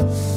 you